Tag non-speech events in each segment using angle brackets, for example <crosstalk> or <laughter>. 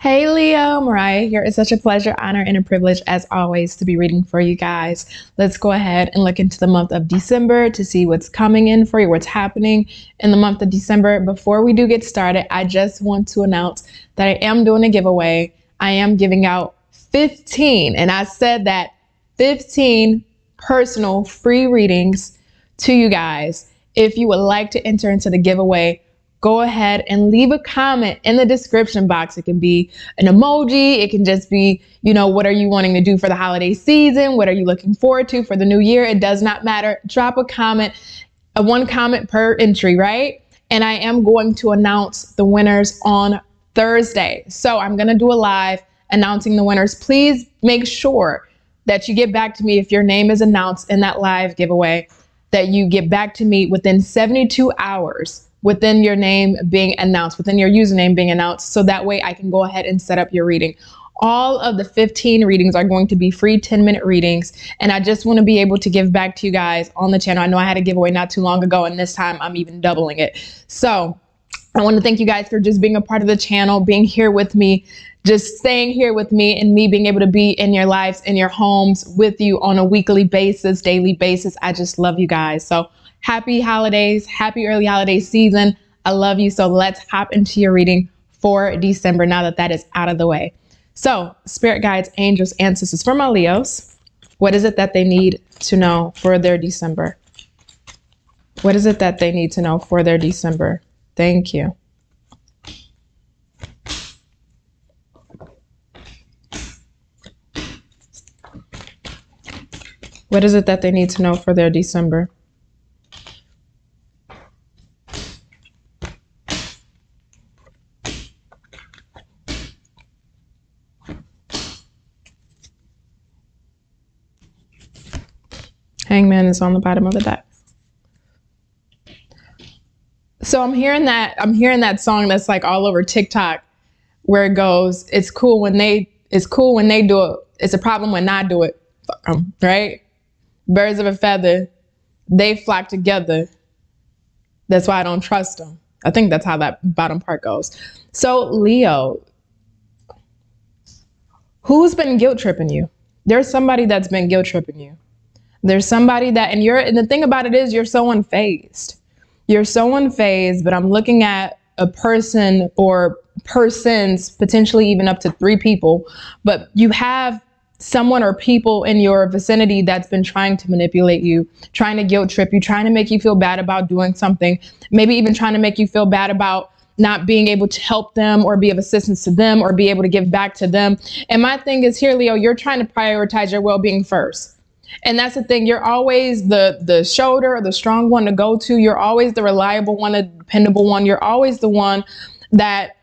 Hey Leo, Mariah here. It's such a pleasure, honor, and a privilege as always to be reading for you guys. Let's go ahead and look into the month of December to see what's coming in for you, what's happening in the month of December. Before we do get started, I just want to announce that I am doing a giveaway. I am giving out 15, and I said that 15 personal free readings to you guys. If you would like to enter into the giveaway, go ahead and leave a comment in the description box. It can be an emoji. It can just be, you know, what are you wanting to do for the holiday season? What are you looking forward to for the new year? It does not matter. Drop a comment, a one comment per entry, right? And I am going to announce the winners on Thursday. So I'm going to do a live announcing the winners. Please make sure that you get back to me if your name is announced in that live giveaway, that you get back to me within 72 hours within your name being announced, within your username being announced. So that way I can go ahead and set up your reading. All of the 15 readings are going to be free 10 minute readings. And I just want to be able to give back to you guys on the channel. I know I had a giveaway not too long ago, and this time I'm even doubling it. So I want to thank you guys for just being a part of the channel, being here with me, just staying here with me, and me being able to be in your lives, in your homes with you on a weekly basis, daily basis. I just love you guys. So happy holidays, happy early holiday season. I love you. So let's hop into your reading for December now that that is out of the way. So, spirit guides, angels, ancestors for my Leos. What is it that they need to know for their December? What is it that they need to know for their December? Thank you. What is it that they need to know for their December? Hangman is on the bottom of the deck. So I'm hearing that I'm hearing that song that's like all over TikTok where it goes, it's cool when they it's cool when they do it. It's a problem when I do it. Fuck them, right? Birds of a feather, they flock together. That's why I don't trust them. I think that's how that bottom part goes. So Leo, who's been guilt tripping you? There's somebody that's been guilt tripping you. There's somebody that, and you're, and the thing about it is, you're so unfazed. You're so unfazed, but I'm looking at a person or persons, potentially even up to three people, but you have someone or people in your vicinity that's been trying to manipulate you, trying to guilt trip you, trying to make you feel bad about doing something, maybe even trying to make you feel bad about not being able to help them or be of assistance to them or be able to give back to them. And my thing is here, Leo, you're trying to prioritize your well being first. And that's the thing. You're always the the shoulder or the strong one to go to. You're always the reliable one, the dependable one. You're always the one that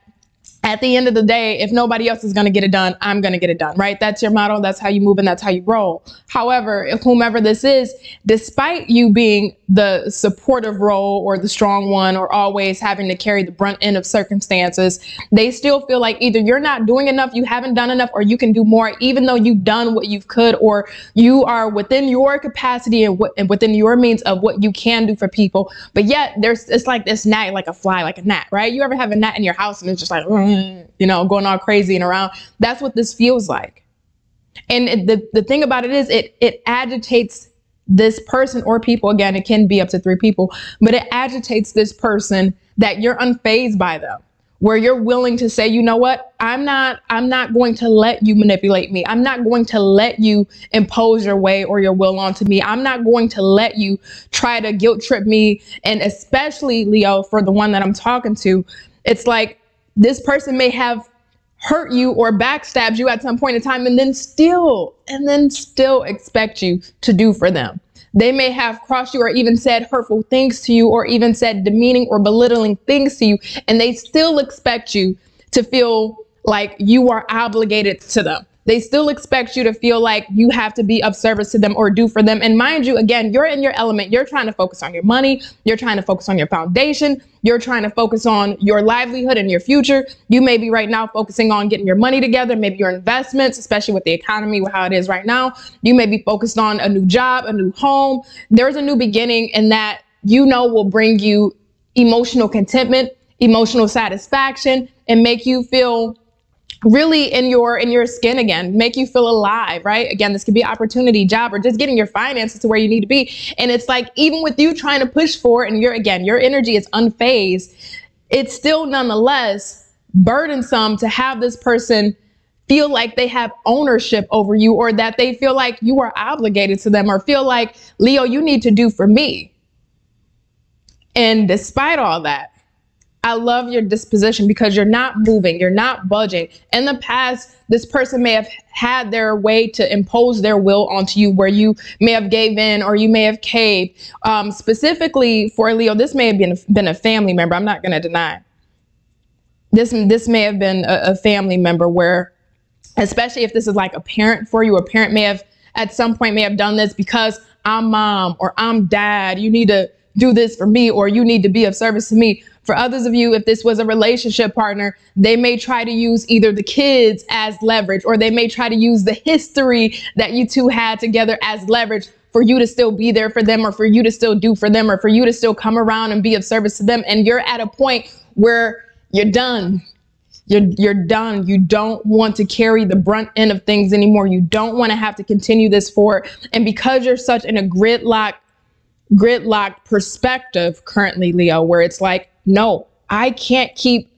at the end of the day, if nobody else is going to get it done, I'm going to get it done, right? That's your model. That's how you move and that's how you roll. However, if whomever this is, despite you being the supportive role or the strong one or always having to carry the brunt end of circumstances, they still feel like either you're not doing enough, you haven't done enough, or you can do more, even though you've done what you could, or you are within your capacity and, w- and within your means of what you can do for people. But yet there's, it's like this gnat, like a fly, like a gnat, right? You ever have a gnat in your house and it's just like, mm, you know, going all crazy and around. That's what this feels like. And the, the thing about it is it, it agitates this person or people. Again, it can be up to three people, but it agitates this person that you're unfazed by them where you're willing to say, you know what, I'm not, I'm not going to let you manipulate me. I'm not going to let you impose your way or your will onto me. I'm not going to let you try to guilt trip me. And especially Leo, for the one that I'm talking to, it's like this person may have hurt you or backstabbed you at some point in time and then still and then still expect you to do for them. They may have crossed you or even said hurtful things to you or even said demeaning or belittling things to you and they still expect you to feel like you are obligated to them. They still expect you to feel like you have to be of service to them or do for them. And mind you, again, you're in your element. You're trying to focus on your money. You're trying to focus on your foundation. You're trying to focus on your livelihood and your future. You may be right now focusing on getting your money together, maybe your investments, especially with the economy, how it is right now. You may be focused on a new job, a new home. There's a new beginning, and that you know will bring you emotional contentment, emotional satisfaction, and make you feel really in your in your skin again make you feel alive right? Again this could be opportunity job or just getting your finances to where you need to be. And it's like even with you trying to push for and you're again your energy is unfazed it's still nonetheless burdensome to have this person feel like they have ownership over you or that they feel like you are obligated to them or feel like leo you need to do for me. And despite all that I love your disposition because you're not moving, you're not budging. In the past, this person may have had their way to impose their will onto you where you may have gave in or you may have caved. Um, specifically for Leo, this may have been, been a family member. I'm not going to deny. This, this may have been a, a family member where, especially if this is like a parent for you, a parent may have at some point may have done this because I'm mom or I'm dad. You need to do this for me or you need to be of service to me. For others of you, if this was a relationship partner, they may try to use either the kids as leverage or they may try to use the history that you two had together as leverage for you to still be there for them or for you to still do for them or for you to still come around and be of service to them. And you're at a point where you're done. You're, you're done. You don't want to carry the brunt end of things anymore. You don't want to have to continue this forward. And because you're such in a gridlock, gridlocked perspective currently, Leo, where it's like, no, I can't keep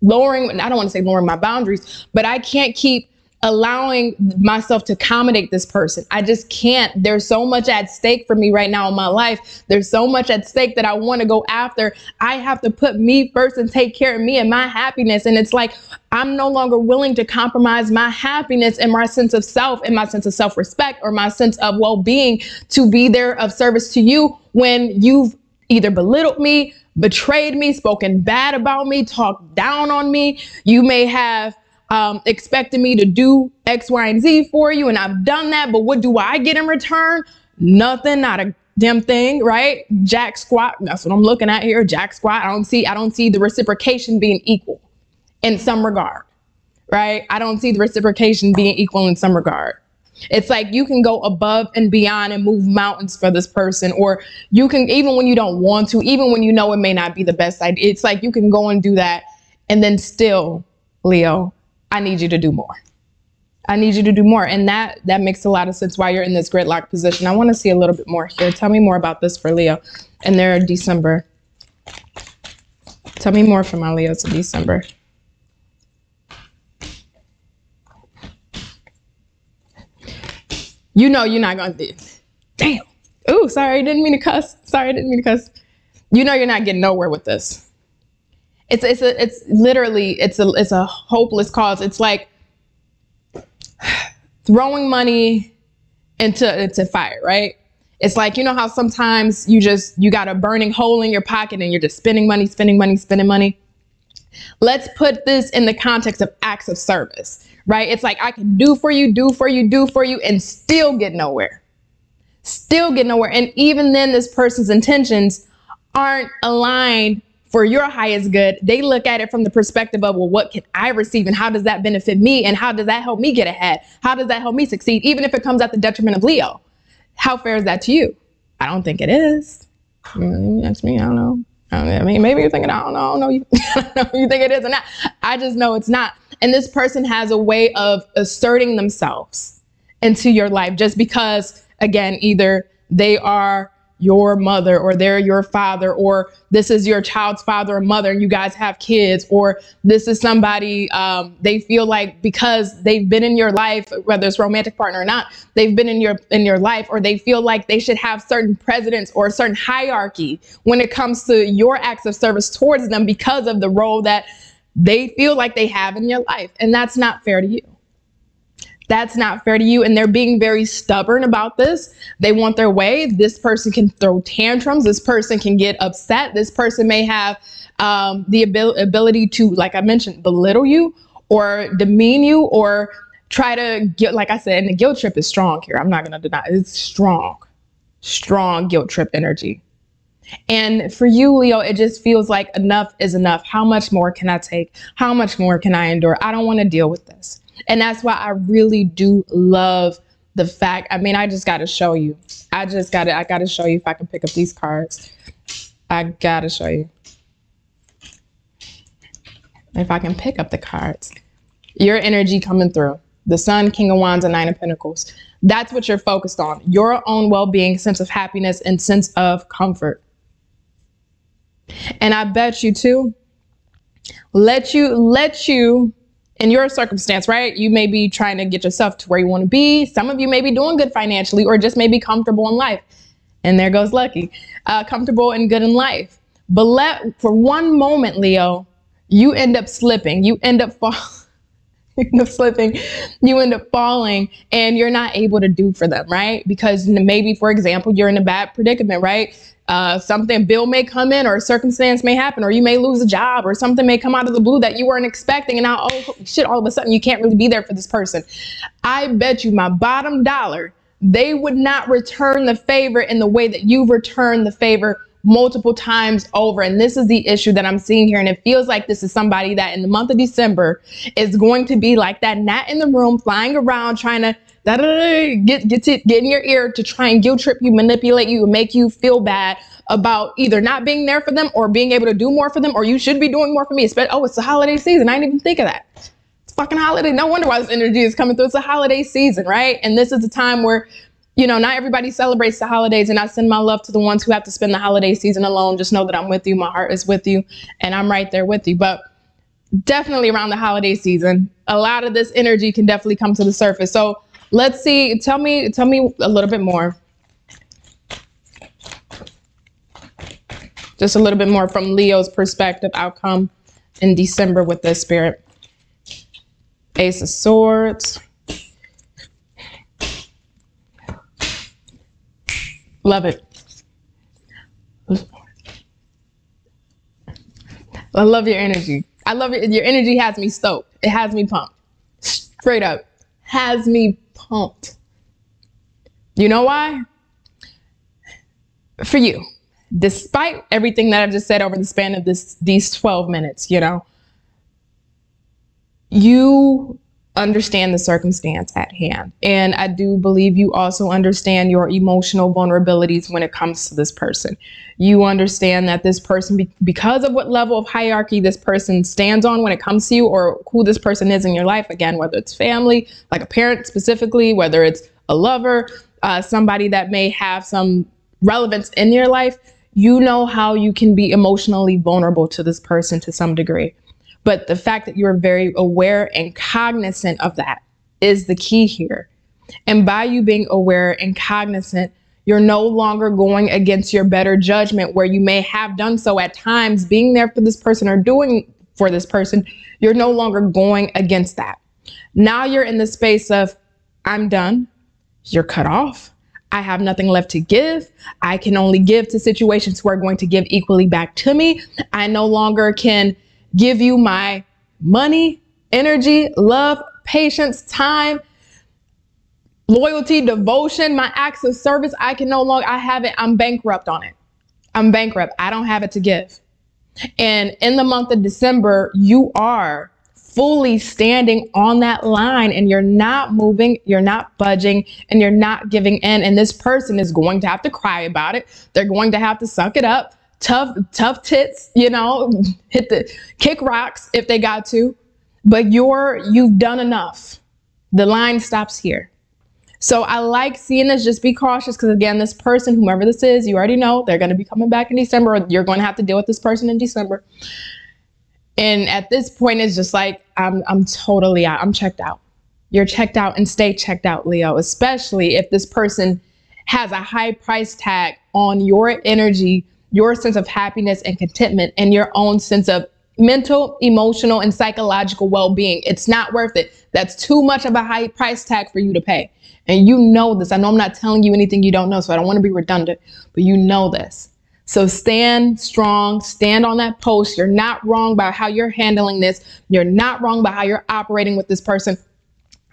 lowering, I don't want to say lowering my boundaries, but I can't keep allowing myself to accommodate this person. I just can't. There's so much at stake for me right now in my life. There's so much at stake that I want to go after. I have to put me first and take care of me and my happiness. And it's like, I'm no longer willing to compromise my happiness and my sense of self and my sense of self respect or my sense of well being to be there of service to you when you've either belittled me, betrayed me, spoken bad about me, talked down on me. You may have um, expected me to do X, Y, and Z for you, and I've done that. But what do I get in return? Nothing, not a damn thing, right? Jack squat. That's what I'm looking at here. Jack squat. I don't see. I don't see the reciprocation being equal in some regard, right? I don't see the reciprocation being equal in some regard. It's like you can go above and beyond and move mountains for this person, or you can, even when you don't want to, even when you know it may not be the best idea, it's like you can go and do that. And then still, Leo, I need you to do more. I need you to do more. And that that makes a lot of sense why you're in this gridlock position. I want to see a little bit more here. Tell me more about this for Leo and their December. Tell me more for my Leos in December. You know you're not gonna do. Damn. Ooh, sorry, didn't mean to cuss. Sorry, I didn't mean to cuss. You know you're not getting nowhere with this. It's it's a it's literally it's a it's a hopeless cause. It's like <sighs> throwing money into into fire, right? It's like you know how sometimes you just you got a burning hole in your pocket and you're just spending money, spending money, spending money. Let's put this in the context of acts of service right? It's like I can do for you, do for you, do for you, and still get nowhere. Still get nowhere. And even then, this person's intentions aren't aligned for your highest good. They look at it from the perspective of, well, what can I receive and how does that benefit me? And how does that help me get ahead? How does that help me succeed? Even if it comes at the detriment of Leo. How fair is that to you? I don't think it is. That's me. I don't know. I mean, maybe you're thinking, I don't know, I don't know. You, <laughs> you think it is or not. I just know it's not. And this person has a way of asserting themselves into your life just because, again, either they are your mother or they're your father or this is your child's father or mother and you guys have kids or this is somebody um, they feel like because they've been in your life whether it's romantic partner or not they've been in your in your life or they feel like they should have certain precedence or a certain hierarchy when it comes to your acts of service towards them because of the role that they feel like they have in your life. And that's not fair to you. That's not fair to you. And they're being very stubborn about this. They want their way. This person can throw tantrums. This person can get upset. This person may have um, the abil- ability to, like I mentioned, belittle you or demean you or try to get, like I said, and the guilt trip is strong here. I'm not going to deny it. it's strong, strong guilt trip energy. And for you, Leo, it just feels like enough is enough. How much more can I take? How much more can I endure? I don't want to deal with this. And that's why I really do love the fact. I mean, I just got to show you. I just got to, I got to show you if I can pick up these cards. I got to show you. If I can pick up the cards. Your energy coming through. The Sun, King of Wands, and Nine of Pentacles. That's what you're focused on. Your own well-being, sense of happiness, and sense of comfort. And I bet you too, let you, let you, in your circumstance, right? You may be trying to get yourself to where you want to be. Some of you may be doing good financially or just may be comfortable in life. And there goes Lucky. Uh, comfortable and good in life. But let, for one moment, Leo, you end up slipping. You end up falling. <laughs> you end up slipping, you end up falling, and you're not able to do for them, right? Because maybe, for example, you're in a bad predicament, right? Uh, something bill may come in or a circumstance may happen or you may lose a job or something may come out of the blue that you weren't expecting and now oh shit all of a sudden you can't really be there for this person i bet you my bottom dollar they would not return the favor in the way that you've returned the favor multiple times over. And this is the issue that I'm seeing here. And it feels like this is somebody that in the month of December is going to be like that gnat in the room, flying around, trying to get get to, get in your ear to try and guilt trip you, manipulate you, make you feel bad about either not being there for them or being able to do more for them, or you should be doing more for me. Oh, it's the holiday season. I didn't even think of that. It's fucking holiday. No wonder why this energy is coming through. It's a holiday season, right? And this is the time where you know, not everybody celebrates the holidays, and I send my love to the ones who have to spend the holiday season alone. Just know that I'm with you. My heart is with you, and I'm right there with you. But definitely around the holiday season, a lot of this energy can definitely come to the surface. So let's see. Tell me, tell me a little bit more. Just a little bit more from Leo's perspective outcome in December with this spirit. Ace of Swords. Love it. I love your energy. I love it. Your energy has me stoked. It has me pumped. Straight up. Has me pumped. You know why? For you. Despite everything that I've just said over the span of this these 12 minutes, you know, you understand the circumstance at hand. And I do believe you also understand your emotional vulnerabilities when it comes to this person. You understand that this person, be- because of what level of hierarchy this person stands on when it comes to you, or who this person is in your life, again, whether it's family, like a parent specifically, whether it's a lover, uh, somebody that may have some relevance in your life, you know how you can be emotionally vulnerable to this person to some degree. But the fact that you're very aware and cognizant of that is the key here. And by you being aware and cognizant, you're no longer going against your better judgment where you may have done so at times, being there for this person or doing for this person. You're no longer going against that. Now you're in the space of, I'm done. You're cut off. I have nothing left to give. I can only give to situations who are going to give equally back to me. I no longer can give you my money, energy, love, patience, time, loyalty, devotion, my acts of service. I can no longer, I have it, I'm bankrupt on it. I'm bankrupt. I don't have it to give. And in the month of December, you are fully standing on that line and you're not moving, you're not budging, and you're not giving in. And this person is going to have to cry about it. They're going to have to suck it up tough, tough tits, you know, hit the kick rocks if they got to, but you're, you've done enough. The line stops here. So I like seeing this. Just be cautious because again, this person, whomever this is, you already know they're going to be coming back in December. Or you're going to have to deal with this person in December. And at this point, it's just like I'm I'm totally out. I'm checked out. You're checked out and stay checked out, Leo. Especially if this person has a high price tag on your energy your sense of happiness and contentment and your own sense of mental, emotional, and psychological well being. It's not worth it. That's too much of a high price tag for you to pay. And you know this. I know I'm not telling you anything you don't know, so I don't want to be redundant, but you know this. So stand strong, stand on that post. You're not wrong about how you're handling this. You're not wrong about how you're operating with this person.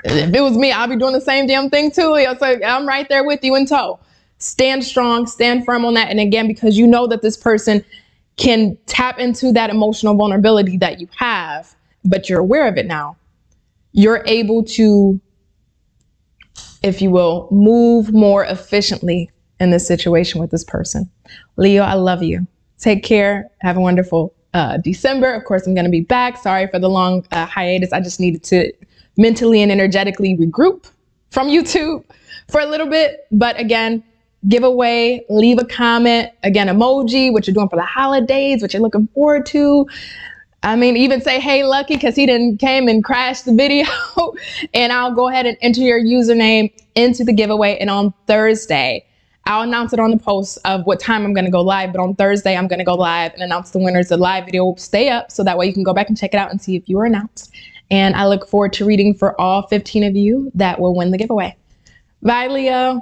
If it was me, I'd be doing the same damn thing too. So I'm right there with you in tow stand strong, stand firm on that. And again, because you know that this person can tap into that emotional vulnerability that you have, but you're aware of it now, you're able to, if you will, move more efficiently in this situation with this person. Leo, I love you. Take care. Have a wonderful uh, December. Of course, I'm going to be back. Sorry for the long uh, hiatus. I just needed to mentally and energetically regroup from YouTube for a little bit. But again, giveaway, leave a comment. Again, emoji, what you're doing for the holidays, what you're looking forward to. I mean, even say, hey, Lucky, because he didn't came and crashed the <laughs> video. and I'll go ahead and enter your username into the giveaway. And on Thursday, I'll announce it on the post of what time I'm going to go live. But on Thursday, I'm going to go live and announce the winners. The live video will stay up so that way you can go back and check it out and see if you were announced. And I look forward to reading for all 15 of you that will win the giveaway. Bye, Leo.